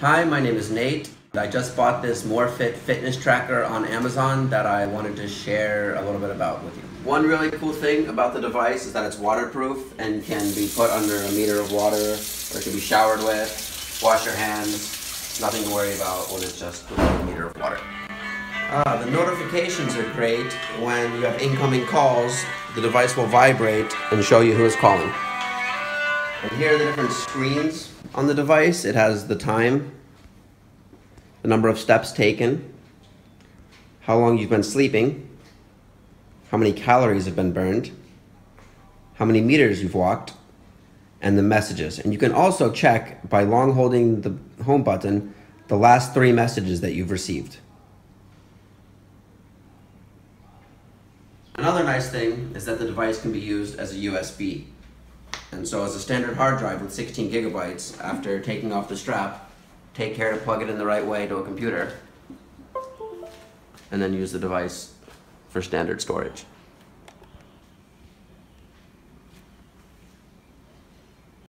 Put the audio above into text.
Hi, my name is Nate. I just bought this MoreFit fitness tracker on Amazon that I wanted to share a little bit about with you. One really cool thing about the device is that it's waterproof and can be put under a meter of water or it can be showered with, wash your hands, nothing to worry about when it's just a meter of water. Uh, the notifications are great. When you have incoming calls, the device will vibrate and show you who is calling. And here are the different screens on the device. It has the time, the number of steps taken, how long you've been sleeping, how many calories have been burned, how many meters you've walked, and the messages. And you can also check by long holding the home button the last three messages that you've received. Another nice thing is that the device can be used as a USB. And so as a standard hard drive with 16 gigabytes, after taking off the strap, take care to plug it in the right way to a computer, and then use the device for standard storage.